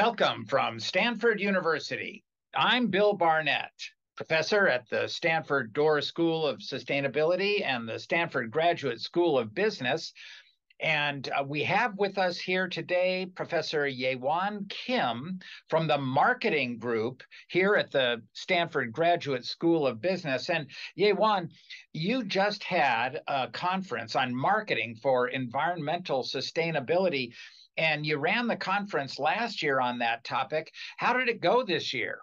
Welcome from Stanford University. I'm Bill Barnett, professor at the Stanford Doerr School of Sustainability and the Stanford Graduate School of Business. And uh, we have with us here today Professor Yewon Kim from the marketing group here at the Stanford Graduate School of Business. And Yewon, you just had a conference on marketing for environmental sustainability and you ran the conference last year on that topic. How did it go this year?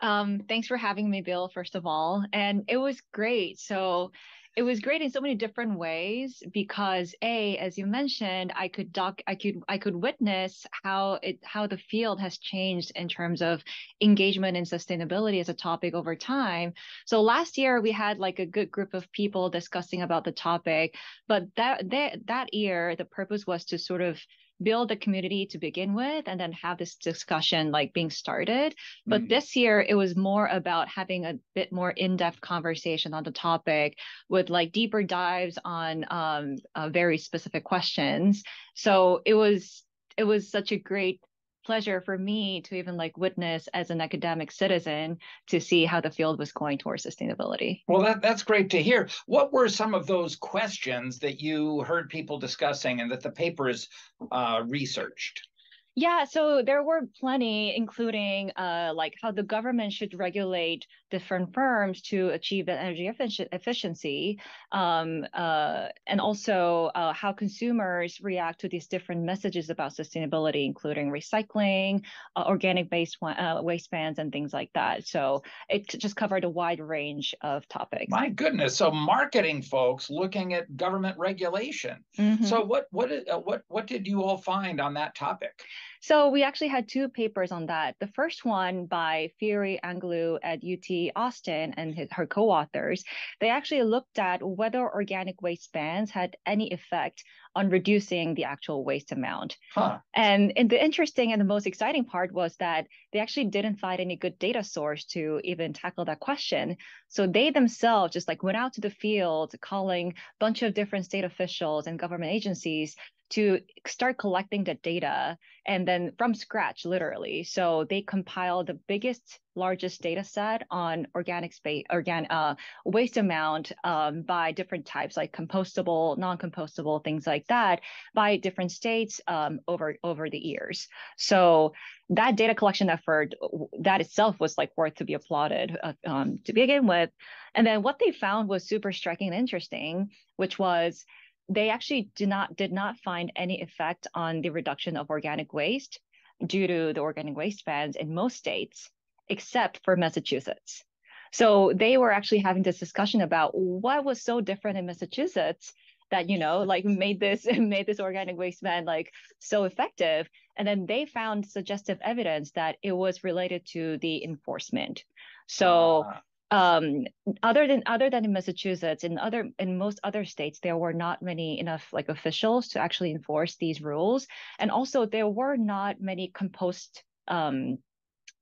Um, thanks for having me, Bill, first of all. And it was great. So it was great in so many different ways because a as you mentioned i could doc i could i could witness how it how the field has changed in terms of engagement and sustainability as a topic over time so last year we had like a good group of people discussing about the topic but that that, that year the purpose was to sort of build a community to begin with and then have this discussion like being started. But mm. this year it was more about having a bit more in-depth conversation on the topic with like deeper dives on um, uh, very specific questions. So it was it was such a great pleasure for me to even like witness as an academic citizen to see how the field was going towards sustainability. Well, that, that's great to hear. What were some of those questions that you heard people discussing and that the papers uh, researched? Yeah, so there were plenty, including uh, like how the government should regulate different firms to achieve that energy effic- efficiency, um, uh, and also uh, how consumers react to these different messages about sustainability, including recycling, uh, organic based uh, waste bans, and things like that. So it just covered a wide range of topics. My goodness! So marketing folks looking at government regulation. Mm-hmm. So what what uh, what what did you all find on that topic? So we actually had two papers on that. The first one by Fiore Angelou at UT Austin and his, her co-authors, they actually looked at whether organic waste bans had any effect on reducing the actual waste amount. Huh. And, and the interesting and the most exciting part was that they actually didn't find any good data source to even tackle that question. So they themselves just like went out to the field calling a bunch of different state officials and government agencies to start collecting the data and then from scratch literally. So they compiled the biggest largest data set on organic space uh, waste amount um, by different types like compostable non-compostable things like that by different states um, over over the years. So that data collection effort that itself was like worth to be applauded uh, um, to begin with. And then what they found was super striking and interesting which was they actually did not did not find any effect on the reduction of organic waste due to the organic waste bans in most states except for Massachusetts. So they were actually having this discussion about what was so different in Massachusetts that you know like made this made this organic waste ban like so effective. And then they found suggestive evidence that it was related to the enforcement. So uh um, other than other than in Massachusetts, in other in most other states, there were not many enough like officials to actually enforce these rules, and also there were not many compost. Um,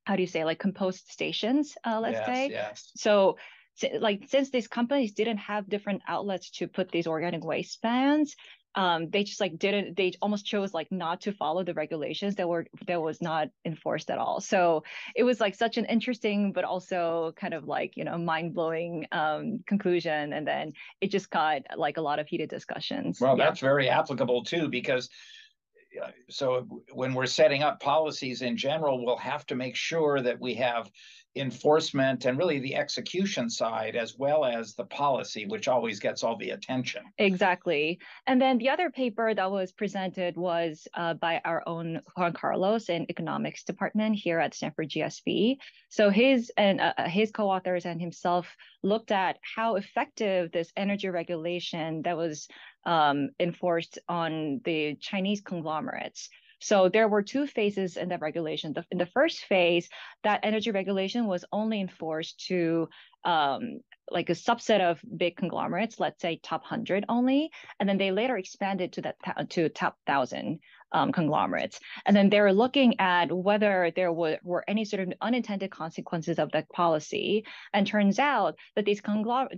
how do you say like compost stations? Uh, let's yes, say. Yes. So like since these companies didn't have different outlets to put these organic waste bans um, they just like didn't they almost chose like not to follow the regulations that were that was not enforced at all so it was like such an interesting but also kind of like you know mind-blowing um, conclusion and then it just got like a lot of heated discussions well yeah. that's very applicable too because so when we're setting up policies in general we'll have to make sure that we have enforcement and really the execution side as well as the policy which always gets all the attention. Exactly. And then the other paper that was presented was uh, by our own juan carlos in economics department here at stanford gsb so his and uh, uh, his co-authors and himself looked at how effective this energy regulation that was um, enforced on the chinese conglomerates so there were two phases in the regulation. The, in the first phase, that energy regulation was only enforced to um, like a subset of big conglomerates, let's say top 100 only, and then they later expanded to that to top 1000 um, conglomerates. And then they're looking at whether there were, were any sort of unintended consequences of that policy. And turns out that these,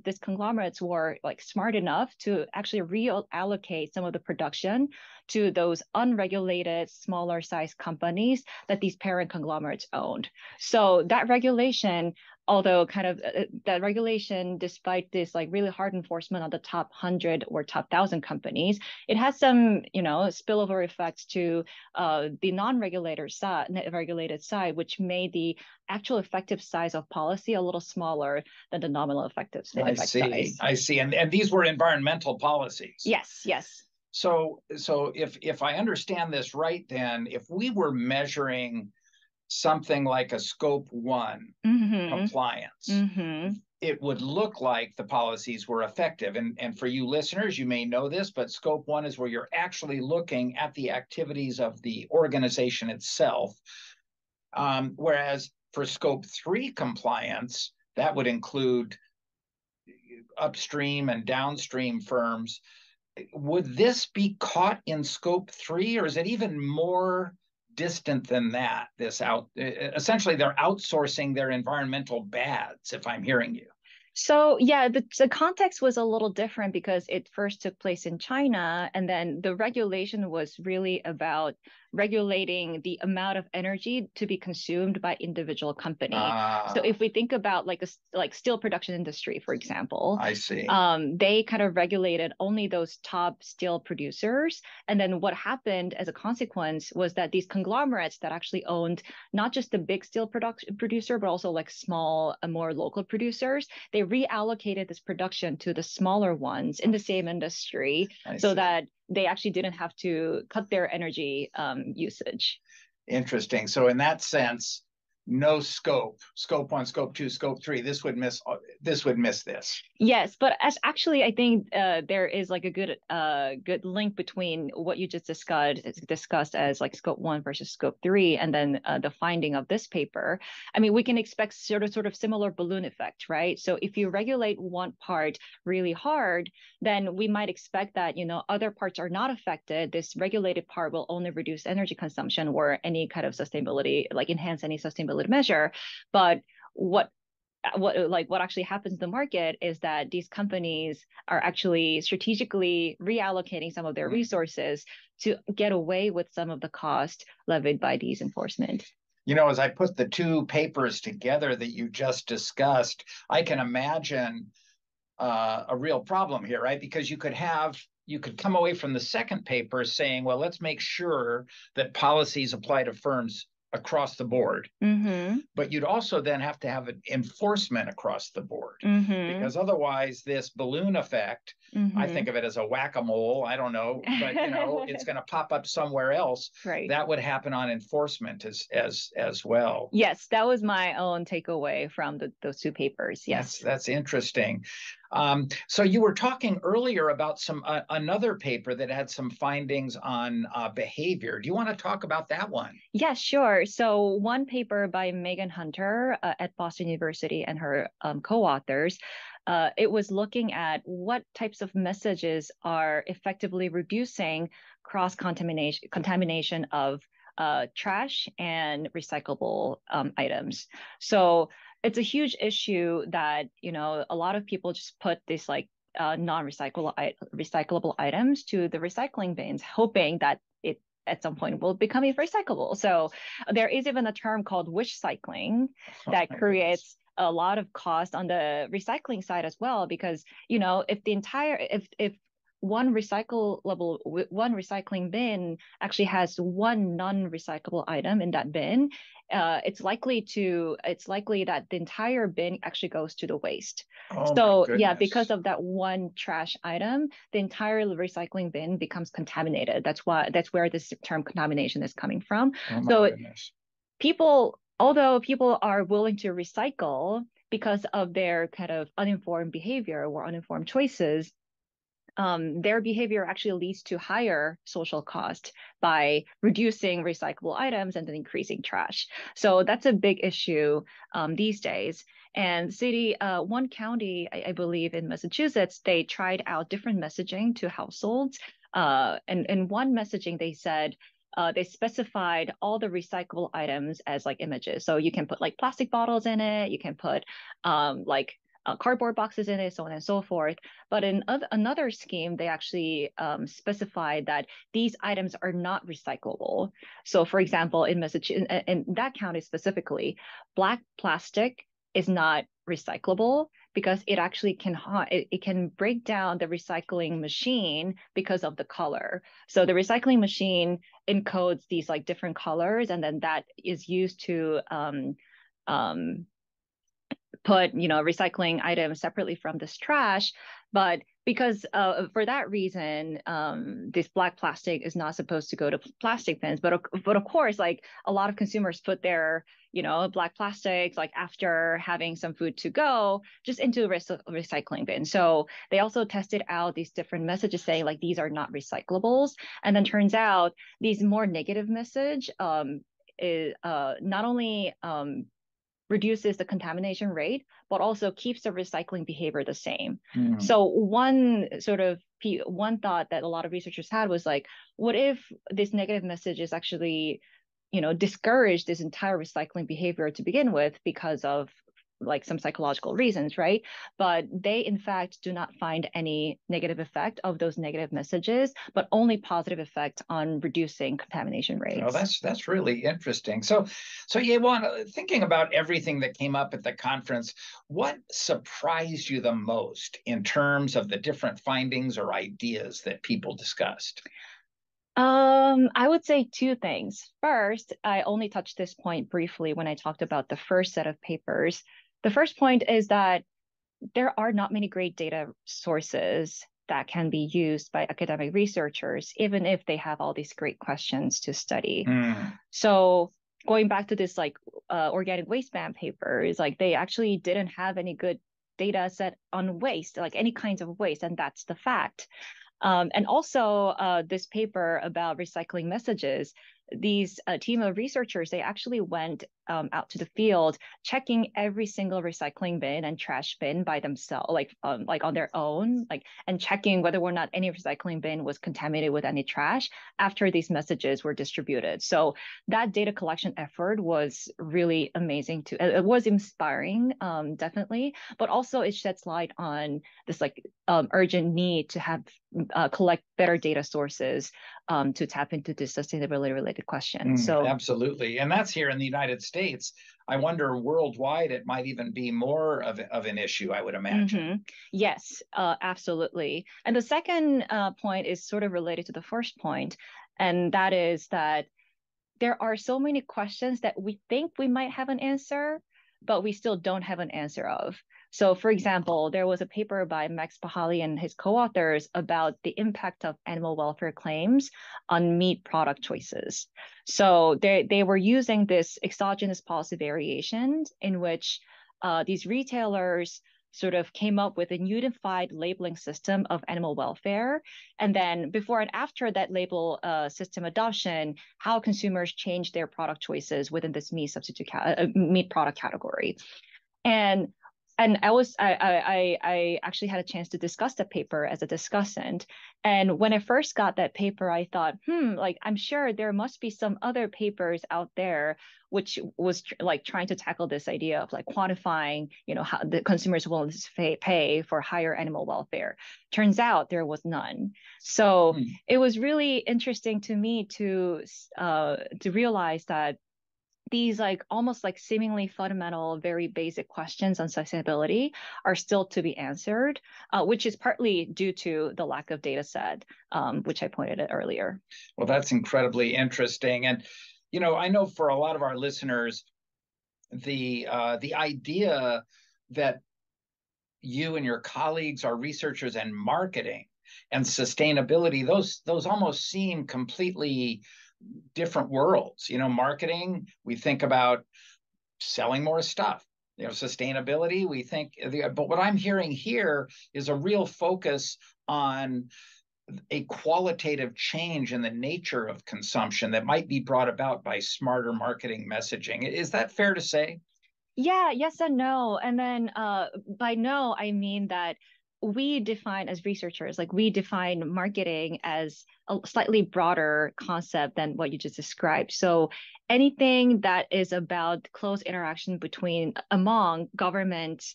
these conglomerates were like smart enough to actually reallocate some of the production to those unregulated, smaller size companies that these parent conglomerates owned. So that regulation although kind of uh, that regulation despite this like really hard enforcement on the top 100 or top 1000 companies it has some you know spillover effects to uh, the non-regulator side regulated side which made the actual effective size of policy a little smaller than the nominal effective size. I see. size. I see. And and these were environmental policies. yes yes So so if if I understand this right, then if we were measuring something like a scope one mm-hmm. compliance, Mm-hmm. it would look like the policies were effective. And and for you listeners, you may know this, but scope one is where you're actually looking at the activities of the organization itself. Um, whereas for scope three compliance, that would include upstream and downstream firms. Would this be caught in scope three, or is it even more distant than that? This out essentially they're outsourcing their environmental bads, if I'm hearing you. So yeah, the, the context was a little different because it first took place in China, and then the regulation was really about regulating the amount of energy to be consumed by individual company. Ah, So if we think about like a like steel production industry, for example, I see. um, they kind of regulated only those top steel producers. And then what happened as a consequence was that these conglomerates that actually owned not just the big steel production producer, but also like small, uh, more local producers, they reallocated this production to the smaller ones in the same industry I so see. that they actually didn't have to cut their energy um, usage. Interesting. So in that sense, no scope, scope one, scope two, scope three, this would miss, this would miss this. Yes, but as actually, I think uh, there is like a good uh good link between what you just discussed discussed as like scope one versus scope three, and then uh, the finding of this paper. I mean, we can expect sort of sort of similar balloon effect, right? So if you regulate one part really hard, then we might expect that you know other parts are not affected. This regulated part will only reduce energy consumption or any kind of sustainability, like enhance any sustainability measure. But what what like what actually happens in the market is that these companies are actually strategically reallocating some of their Mhm. resources to get away with some of the cost levied by these enforcement. You know, as I put the two papers together that you just discussed, I can imagine uh, a real problem here, right? Because you could have, you could come away from the second paper saying, well, let's make sure that policies apply to firms across the board. Mm-hmm. But you'd also then have to have an enforcement across the board. Mm-hmm. Because otherwise, this balloon effect, I think of it as a whack-a-mole. I don't know, but you know, it's going to pop up somewhere else. right. That would happen on enforcement as as as well. yes, that was my own takeaway from the, those two papers. Yes. That's that's interesting. Um, so you were talking earlier about some uh, another paper that had some findings on uh, behavior. Do you want to talk about that one? Yeah, sure. So one paper by Megan Hunter uh, at Boston University and her um, co-authors, uh, it was looking at what types of messages are effectively reducing cross contamination contamination of uh, trash and recyclable um, items. So it's a huge issue that you know a lot of people just put this like uh, non-recyclable recyclable items to the recycling bins, hoping that it at some point will become recyclable. So there is even a term called wish cycling Oh, that creates a lot of cost on the recycling side as well because you know if the entire if if one recyclable one recycling bin actually has one non-recyclable item in that bin uh, it's likely to it's likely that the entire bin actually goes to the waste. Oh, so yeah because of that one trash item the entire recycling bin becomes contaminated that's why that's where this term contamination is coming from Oh, so goodness. people although people are willing to recycle because of their kind of uninformed behavior or uninformed choices um, their behavior actually leads to higher social cost by reducing recyclable items and then increasing trash. So that's a big issue um, these days. And city, uh, one county, I, I believe in Massachusetts, they tried out different messaging to households. Uh, and in one messaging, they said, uh, they specified all the recyclable items as like images. So you can put like plastic bottles in it, you can put um, like uh, cardboard boxes in it, so on and so forth. But in other, another scheme, they actually um, specified that these items are not recyclable. So, for example, in Massachusetts, in, in that county specifically, black plastic is not recyclable because it actually can it, it can break down the recycling machine because of the color so the recycling machine encodes these like different colors and then that is used to um, um, put you know recycling items separately from this trash but because uh, for that reason um, this black plastic is not supposed to go to plastic bins but but of course like a lot of consumers put their you know black plastics like after having some food to go just into a recycling bin. So they also tested out these different messages saying like these are not recyclables. And then turns out these more negative message um, is uh, not only um, reduces the contamination rate, but also keeps the recycling behavior the same. Mm. So one sort of one thought that a lot of researchers had was like, what if this negative message is actually, you know, discourage this entire recycling behavior to begin with because of like some psychological reasons, right? But they, in fact, do not find any negative effect of those negative messages, but only positive effect on reducing contamination rates. Oh, that's that's really interesting. So, so Yewon, thinking about everything that came up at the conference, what surprised you the most in terms of the different findings or ideas that people discussed? Um, I would say two things. First, I only touched this point briefly when I talked about the first set of papers. The first point is that there are not many great data sources that can be used by academic researchers, even if they have all these great questions to study. Mm. So going back to this like uh, organic waste ban paper is like they actually didn't have any good data set on waste, like any kinds of waste, and that's the fact. Um, and also uh, this paper about recycling messages, these uh, team of researchers, they actually went um, out to the field, checking every single recycling bin and trash bin by themselves, like um, like on their own, like and checking whether or not any recycling bin was contaminated with any trash after these messages were distributed. So that data collection effort was really amazing. To it was inspiring, um, definitely, but also it sheds light on this like um, urgent need to have uh, collect better data sources um, to tap into the sustainability related question. Mm, so absolutely, and that's here in the United States States, I wonder worldwide it might even be more of, of an issue, I would imagine. Mm-hmm. Yes, uh, absolutely. And the second uh, point is sort of related to the first point, and that is that there are so many questions that we think we might have an answer, but we still don't have an answer of. So, for example, there was a paper by Max Pachali and his co-authors about the impact of animal welfare claims on meat product choices. So they, they were using this exogenous policy variation in which uh, these retailers sort of came up with a unified labeling system of animal welfare. And then before and after that label uh, system adoption, how consumers change their product choices within this meat substitute uh, meat product category. And and I was I, I I actually had a chance to discuss the paper as a discussant. And when I first got that paper, I thought, hmm, like I'm sure there must be some other papers out there which was tr- like trying to tackle this idea of like quantifying, you know, how the consumers will pay, pay for higher animal welfare. Turns out there was none. So hmm. it was really interesting to me to uh, to realize that these like almost like seemingly fundamental, very basic questions on sustainability are still to be answered, uh, which is partly due to the lack of data set, um, which I pointed at earlier. Well, that's incredibly interesting. And, you know, I know for a lot of our listeners, the uh, the idea that you and your colleagues are researchers and marketing and sustainability, those those almost seem completely different worlds. You know, marketing, we think about selling more stuff. You know, sustainability, we think, but what I'm hearing here is a real focus on a qualitative change in the nature of consumption that might be brought about by smarter marketing messaging. Is that fair to say? Yeah, yes and no. And then uh, by no, I mean that we define as researchers, like we define marketing as a slightly broader concept than what you just described. So anything that is about close interaction between among government,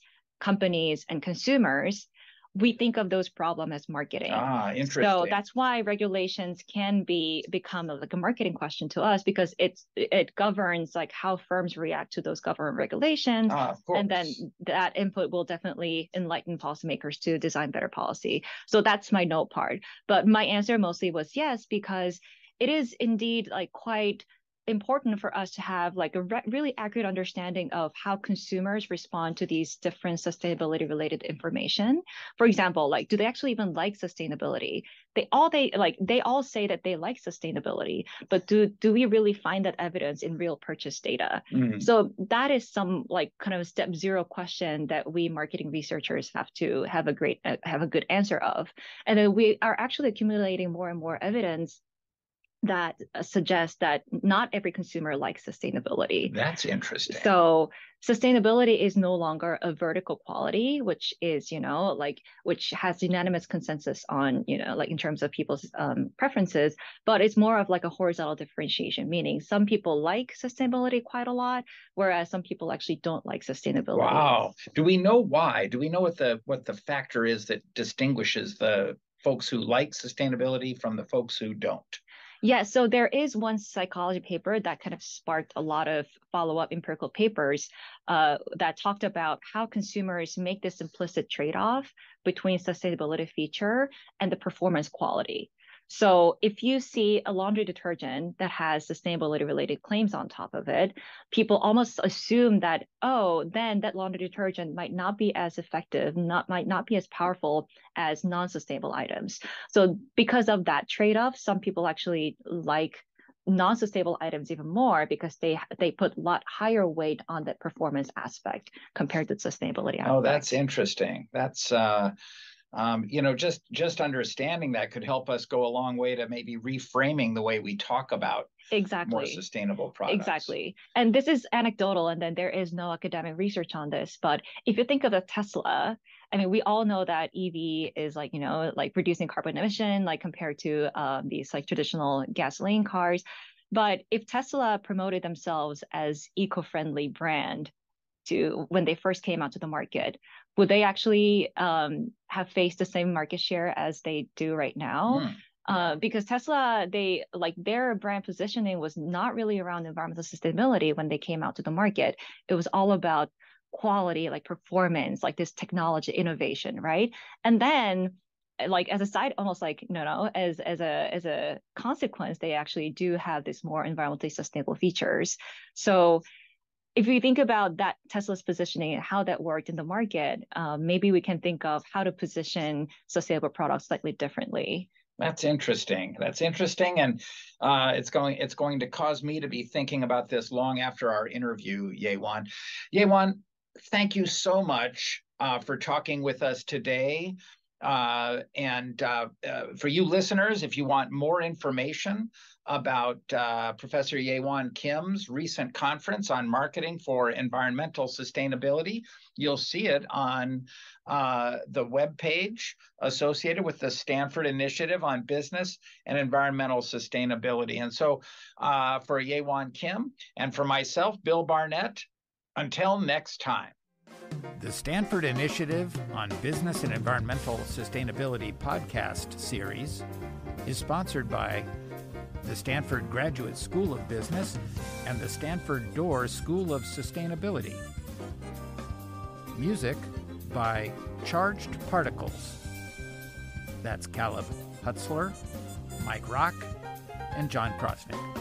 companies, and consumers we think of those problems as marketing. Ah, interesting. So that's why regulations can be become like a marketing question to us because it's it governs like how firms react to those government regulations. Ah, and then that input will definitely enlighten policymakers to design better policy. So that's my note part. But my answer mostly was yes, because it is indeed like quite important for us to have like a re- really accurate understanding of how consumers respond to these different sustainability related information. For example like do they actually even like sustainability? They all they like they all say that they like sustainability but do do we really find that evidence in real purchase data? Mm-hmm. so that is some like kind of step zero question that we marketing researchers have to have a great uh, have a good answer of. And then we are actually accumulating more and more evidence that uh, suggests that not every consumer likes sustainability. That's interesting. So sustainability is no longer a vertical quality, which is, you know, like which has unanimous consensus on, you know, like in terms of people's um, preferences, but it's more of like a horizontal differentiation, meaning some people like sustainability quite a lot, whereas some people actually don't like sustainability. Wow. Do we know why? Do we know what the what the factor is that distinguishes the folks who like sustainability from the folks who don't? Yeah, so there is one psychology paper that kind of sparked a lot of follow up empirical papers uh, that talked about how consumers make this implicit trade off between sustainability feature and the performance quality. So if you see a laundry detergent that has sustainability related claims on top of it, people almost assume that, oh, then that laundry detergent might not be as effective, not might not be as powerful as non-sustainable items. So because of that trade-off, some people actually like non-sustainable items even more because they they put a lot higher weight on that performance aspect compared to sustainability. Oh, aspect. that's interesting. That's uh um, you know just just understanding that could help us go a long way to maybe reframing the way we talk about exactly. more sustainable products. Exactly. And this is anecdotal and then there is no academic research on this but if you think of a tesla i mean we all know that ev is like you know like reducing carbon emission like compared to um, these like traditional gasoline cars. But if tesla promoted themselves as eco-friendly brand to when they first came out to the market would they actually um, have faced the same market share as they do right now? Mm. Uh, because Tesla, they like their brand positioning was not really around environmental sustainability when they came out to the market. It was all about quality, like performance, like this technology innovation, right? And then like as a side almost like no no as as a as a consequence they actually do have this more environmentally sustainable features so if you think about that Tesla's positioning and how that worked in the market, um, maybe we can think of how to position sustainable products slightly differently. That's interesting. That's interesting, and uh, it's going it's going to cause me to be thinking about this long after our interview, Yewon. Yewon, thank you so much uh, for talking with us today. Uh, and uh, uh, for you listeners, if you want more information about uh, Professor Yewon Kim's recent conference on marketing for environmental sustainability. You'll see it on uh, the web page associated with the Stanford Initiative on Business and Environmental Sustainability. And so, uh, for Yewon Kim and for myself, Bill Barnett, until next time. The Stanford Initiative on Business and Environmental Sustainability podcast series is sponsored by the Stanford Graduate School of Business, and the Stanford Doerr School of Sustainability. Music by Charged Particles. That's Caleb Hutzler, Mike Rock, and Jon Krosnick.